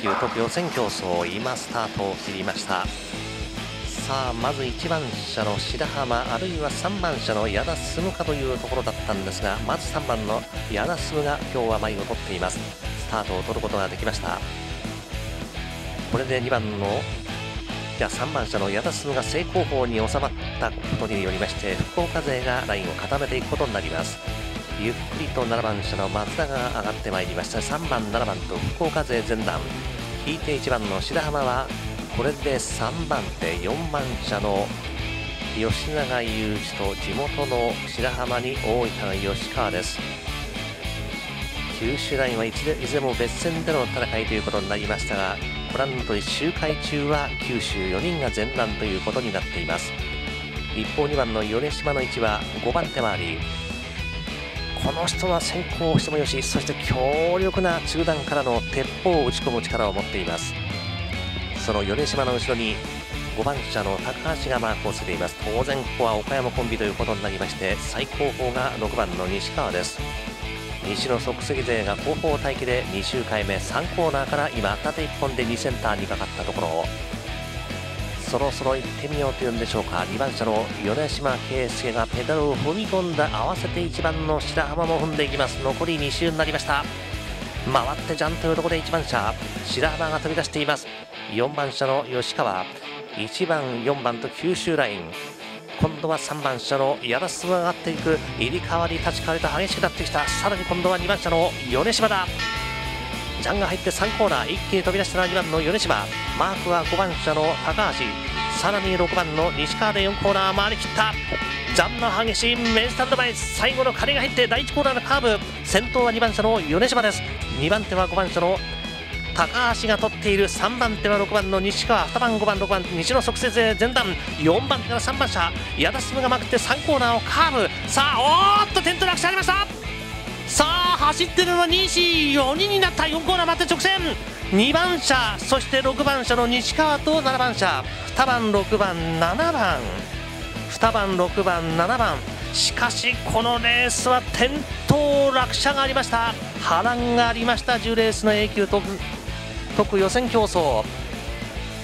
級特予選競争今スタートを切りました。さあまず1番車の白浜あるいは3番車の矢田進むかというところだったんですがまず3番の矢田進が今日は前を取っています。スタートを取ることができました。これで2番のじゃあ3番車の矢田進が正後方に収まったことによりまして福岡勢がラインを固めていくことになります。ゆっくりと7番車の松田が上がってまいりました。3番7番と福岡勢前段。引いて1番の白浜はこれで3番手4番車の吉永祐一と地元の白浜に大分の吉川です。九州ラインはいずれも別線での戦いということになりましたがご覧の通り周回中は九州4人が前段ということになっています。一方2番の米島の位置は5番手回り。この人は先行してもよしそして強力な中段からの鉄砲を打ち込む力を持っています。その米島の後ろに5番車の高橋がマークをつけています。当然ここは岡山コンビということになりまして最高峰が6番の西川です。西の即席勢が後方待機で2周回目。3コーナーから今縦1本で2センターにかかったところ。そろそろ行ってみようというんでしょうか。2番車の米島圭介がペダルを踏み込んだ合わせて1番の白浜も踏んでいきます。残り2周になりました。回ってジャンというところで1番車。白浜が飛び出しています。4番車の吉川。1番4番と九州ライン。今度は3番車の矢田進が上がっていく。入り替わり立ち替わりと激しくなってきた。さらに今度は2番車の米島だジャンが入って3コーナー一気に飛び出したのは2番の米島。マークは5番車の高橋。さらに6番の西川で4コーナー回りきった。ジャンの激しいメインスタンド前最後の金が入って第1コーナーのカーブ。先頭は2番車の米島です。2番手は5番車の高橋が取っている。3番手は6番の西川。2番5番6番西の即接前段。4番手から3番車。矢田進がまくって3コーナーをカーブ。さあおーっとテント落車ありました。さあ走ってるのは西4人になった4コーナー待って直線。2番車そして6番車の西川と7番車。2番6番7番。2番6番7番。しかしこのレースは転倒落車がありました。波乱がありました。10レースの A 級特特予選競争。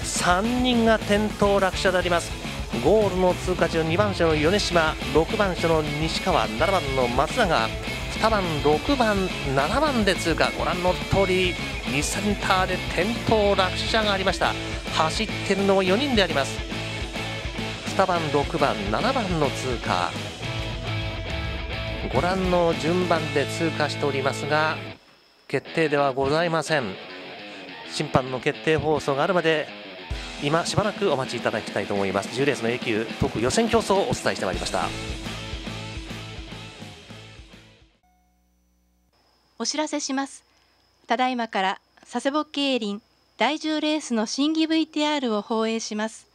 3人が転倒落車であります。ゴールの通過中2番車の米島6番車の西川7番の松永。2番6番7番で通過。ご覧の通り2センターで転倒落車がありました。走ってるのは4人であります。2番6番7番の通過。ご覧の順番で通過しておりますが決定ではございません。審判の決定放送があるまで今しばらくお待ちいただきたいと思います。10レースの A 級特予選競争をお伝えしてまいりました。お知らせしますただいまから佐世保競輪第10レースの審議 VTR を放映します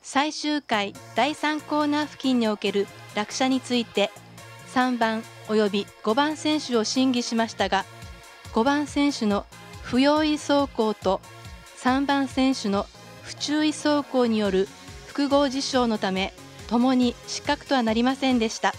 最終回第3コーナー付近における落車について3番および5番選手を審議しましたが5番選手の不用意走行と3番選手の不注意走行による複合事象のためともに失格とはなりませんでした。